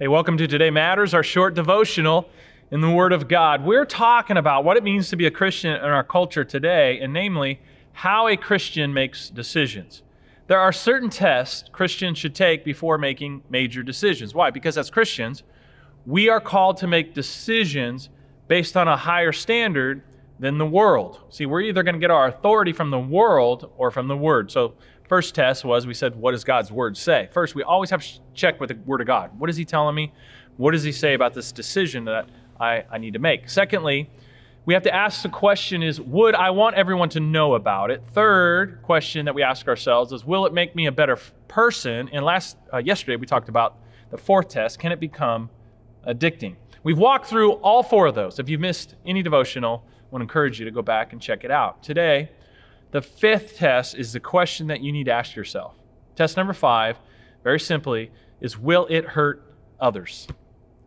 Hey, welcome to Today Matters, our short devotional in the Word of God. We're talking about what it means to be a Christian in our culture today, and namely, how a Christian makes decisions. There are certain tests Christians should take before making major decisions. Why? Because as Christians, we are called to make decisions based on a higher standard than the world. See, we're either going to get our authority from the world or from the Word. So, First test was we said, what does God's word say? First, we always have to check with the word of God. What is he telling me? What does he say about this decision that I, I need to make? Secondly, we have to ask the question is, would I want everyone to know about it? Third question that we ask ourselves is, will it make me a better person? And last, uh, yesterday we talked about the fourth test, can it become addicting? We've walked through all four of those. If you've missed any devotional, want to encourage you to go back and check it out. Today, the fifth test is the question that you need to ask yourself. Test number five, very simply, is will it hurt others?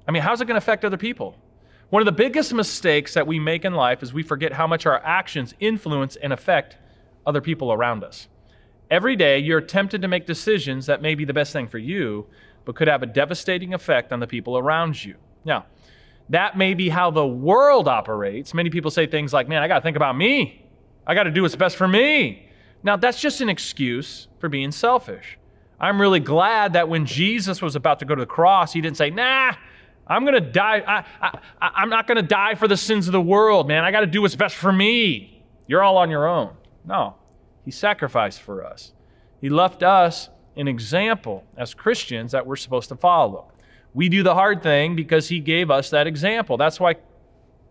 I mean, how's it going to affect other people? One of the biggest mistakes that we make in life is we forget how much our actions influence and affect other people around us. Every day, you're tempted to make decisions that may be the best thing for you, but could have a devastating effect on the people around you. Now, that may be how the world operates. Many people say things like, man, I got to think about me. I got to do what's best for me. Now, that's just an excuse for being selfish. I'm really glad that when Jesus was about to go to the cross, he didn't say, nah, I'm going to die. I, I, am not going to die for the sins of the world, man. I got to do what's best for me. You're all on your own. No, he sacrificed for us. He left us an example as Christians that we're supposed to follow. We do the hard thing because he gave us that example. That's why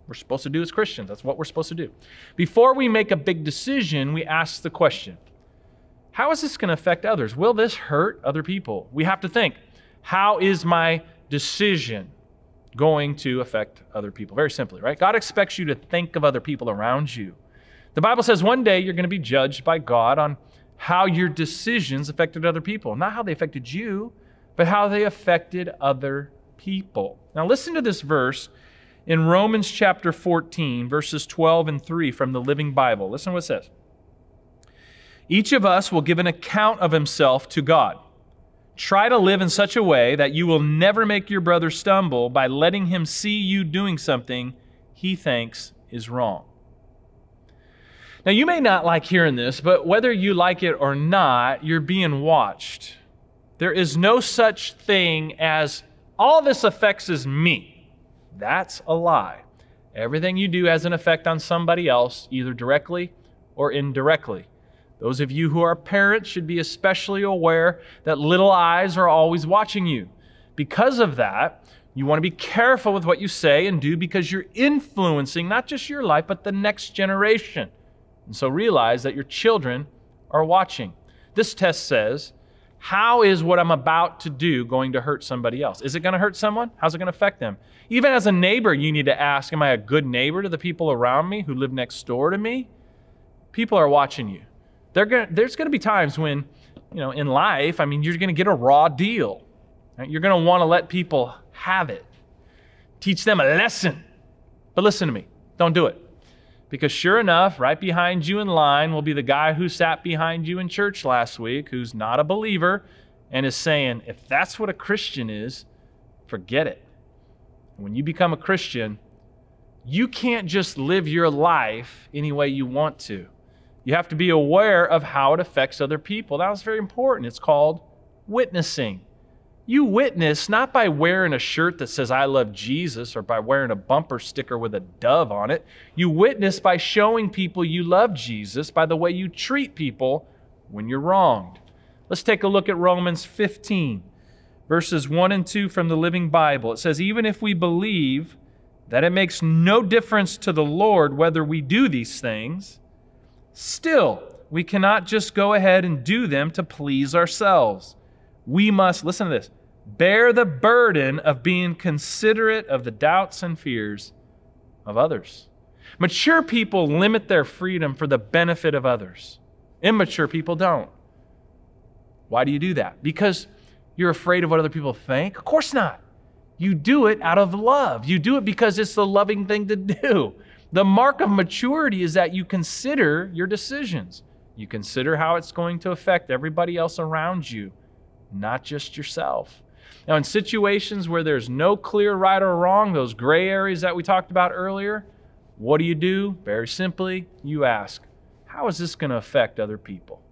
we're supposed to do as Christians. That's what we're supposed to do. Before we make a big decision, we ask the question How is this going to affect others? Will this hurt other people? We have to think How is my decision going to affect other people? Very simply, right? God expects you to think of other people around you. The Bible says one day you're going to be judged by God on how your decisions affected other people. Not how they affected you, but how they affected other people. Now, listen to this verse in Romans chapter 14, verses 12 and 3 from the Living Bible. Listen to what it says. Each of us will give an account of himself to God. Try to live in such a way that you will never make your brother stumble by letting him see you doing something he thinks is wrong. Now, you may not like hearing this, but whether you like it or not, you're being watched. There is no such thing as all this affects is me. That's a lie. Everything you do has an effect on somebody else, either directly or indirectly. Those of you who are parents should be especially aware that little eyes are always watching you. Because of that, you want to be careful with what you say and do because you're influencing not just your life, but the next generation. And so realize that your children are watching. This test says how is what I'm about to do going to hurt somebody else? Is it going to hurt someone? How's it going to affect them? Even as a neighbor, you need to ask Am I a good neighbor to the people around me who live next door to me? People are watching you. Gonna, there's going to be times when, you know, in life, I mean, you're going to get a raw deal. Right? You're going to want to let people have it, teach them a lesson. But listen to me, don't do it. Because sure enough, right behind you in line will be the guy who sat behind you in church last week who's not a believer and is saying, if that's what a Christian is, forget it. When you become a Christian, you can't just live your life any way you want to. You have to be aware of how it affects other people. That was very important. It's called witnessing. You witness not by wearing a shirt that says, I love Jesus, or by wearing a bumper sticker with a dove on it. You witness by showing people you love Jesus by the way you treat people when you're wronged. Let's take a look at Romans 15, verses 1 and 2 from the Living Bible. It says, Even if we believe that it makes no difference to the Lord whether we do these things, still we cannot just go ahead and do them to please ourselves. We must, listen to this, bear the burden of being considerate of the doubts and fears of others. Mature people limit their freedom for the benefit of others. Immature people don't. Why do you do that? Because you're afraid of what other people think? Of course not. You do it out of love. You do it because it's the loving thing to do. The mark of maturity is that you consider your decisions. You consider how it's going to affect everybody else around you, not just yourself. Now, in situations where there's no clear right or wrong, those gray areas that we talked about earlier, what do you do? Very simply, you ask, how is this going to affect other people?